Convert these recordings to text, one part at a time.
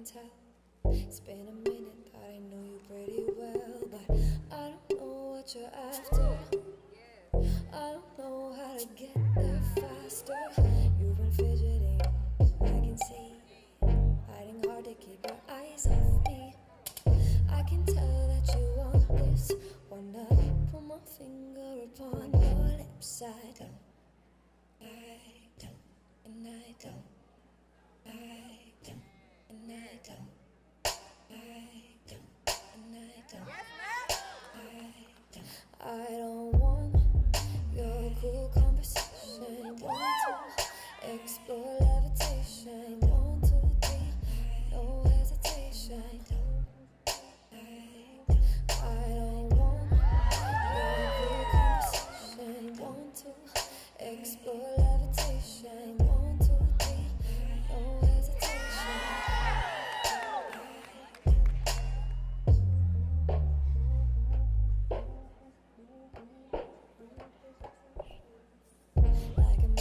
can tell. It's been a minute that I know you pretty well, but I don't know what you're after. I don't know how to get there faster. You've been fidgeting, I can see. Fighting hard to keep your eyes off me. I can tell that you want this. Wanna put my finger upon your lips. I don't, I don't, and I don't, I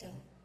Yeah.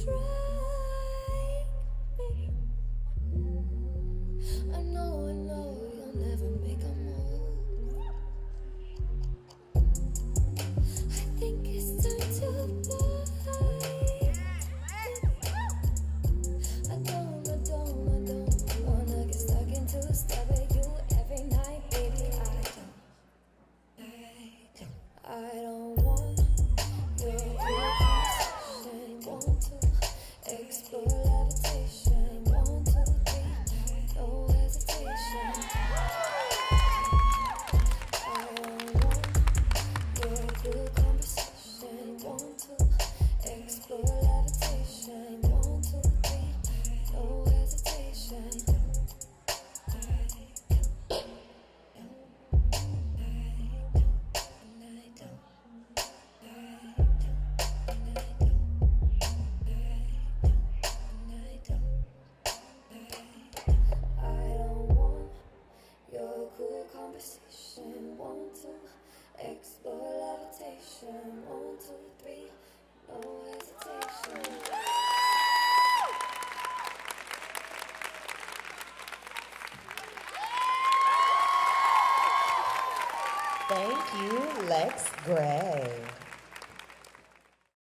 strength. conversation. One, two, explore levitation. One, two, three, no hesitation. Thank you, Lex Grey.